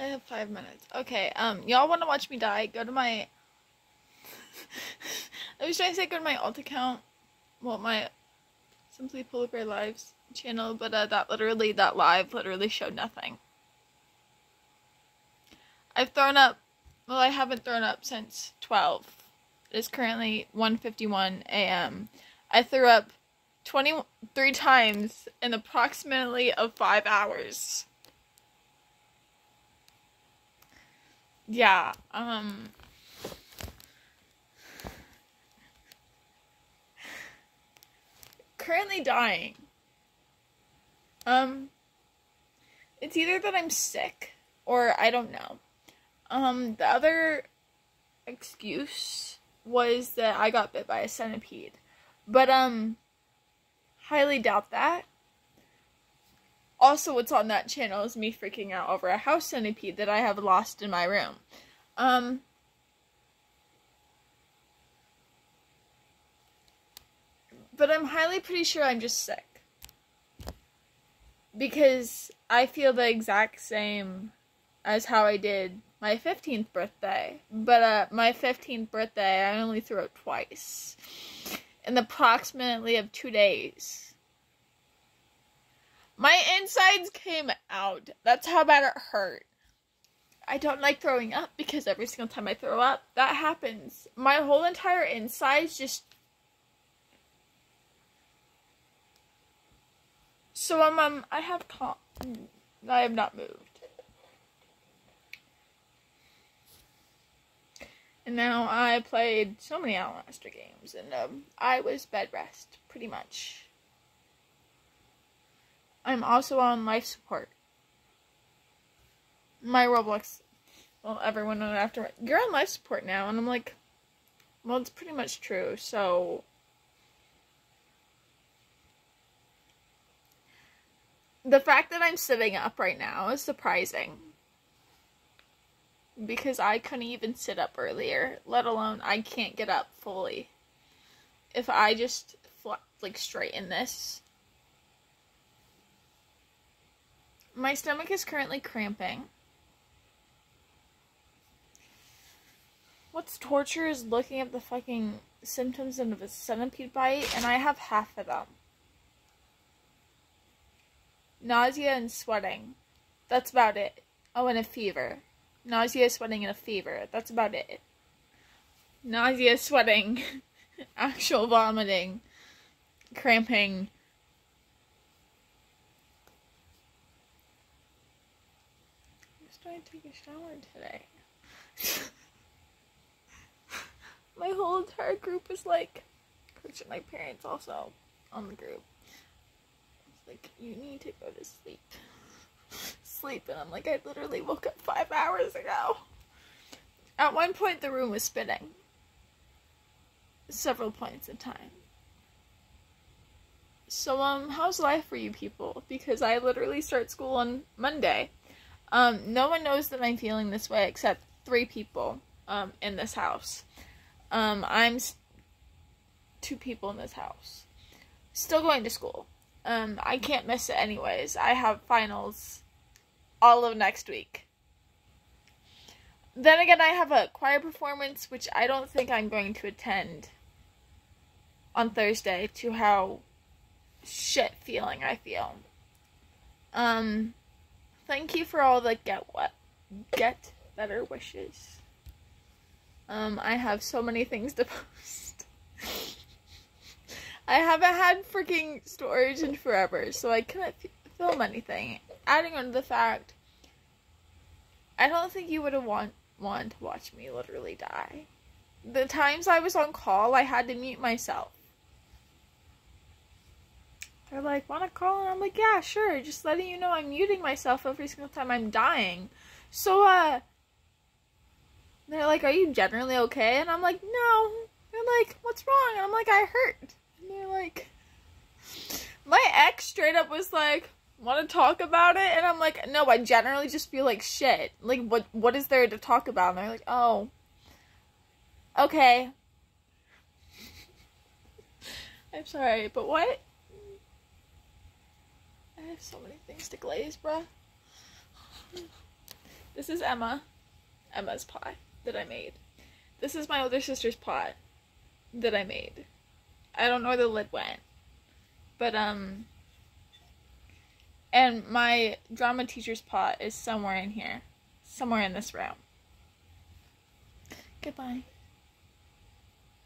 I have five minutes. Okay, um, y'all want to watch me die? Go to my. I was trying to say go to my alt account, well, my Simply Polar Bear Lives channel, but uh, that literally, that live literally showed nothing. I've thrown up, well, I haven't thrown up since 12. It is currently 1.51 a.m. I threw up 23 times in approximately of five hours. Yeah, um currently dying. Um it's either that I'm sick or I don't know. Um the other excuse was that I got bit by a centipede. But um highly doubt that. Also, what's on that channel is me freaking out over a house centipede that I have lost in my room. Um, but I'm highly pretty sure I'm just sick. Because I feel the exact same as how I did my 15th birthday. But uh, my 15th birthday, I only threw up twice. In approximately of two days. My insides came out. That's how bad it hurt. I don't like throwing up because every single time I throw up, that happens. My whole entire insides just. So um, um I have calm. I have not moved. And now I played so many Outlaster games, and um, I was bed rest pretty much. I'm also on life support. My Roblox, well, everyone knows after you're on life support now, and I'm like, well, it's pretty much true. So the fact that I'm sitting up right now is surprising because I couldn't even sit up earlier, let alone I can't get up fully. If I just like straighten this, My stomach is currently cramping. What's torture is looking at the fucking symptoms of a centipede bite, and I have half of them. Nausea and sweating. That's about it. Oh, and a fever. Nausea, sweating, and a fever. That's about it. Nausea, sweating, actual vomiting, cramping, take a shower today. my whole entire group is like, my parents also on the group. It's like, you need to go to sleep. sleep. And I'm like, I literally woke up five hours ago. At one point, the room was spinning. Several points in time. So, um, how's life for you people? Because I literally start school on Monday. Um, no one knows that I'm feeling this way except three people um, in this house. Um, I'm two people in this house. Still going to school. Um, I can't miss it anyways. I have finals all of next week. Then again, I have a choir performance which I don't think I'm going to attend on Thursday to how shit feeling I feel. Um, thank you for all the get what get better wishes. Um, I have so many things to post. I haven't had freaking storage in forever, so I couldn't film anything. Adding on to the fact, I don't think you would have want wanted to watch me literally die. The times I was on call, I had to mute myself. They're like, wanna call? And I'm like, yeah, sure. Just letting you know I'm muting myself every single time I'm dying. So, uh, they're like, are you generally okay? And I'm like, no. They're like, what's wrong? And I'm like, I hurt. And they're like, my ex straight up was like, want to talk about it? And I'm like, no, I generally just feel like shit. Like, what, what is there to talk about? And they're like, oh, okay. I'm sorry, but what? I have so many things to glaze, bruh. This is Emma. Emma's pot that I made. This is my older sister's pot that I made. I don't know where the lid went. But, um, and my drama teacher's pot is somewhere in here. Somewhere in this room. Goodbye.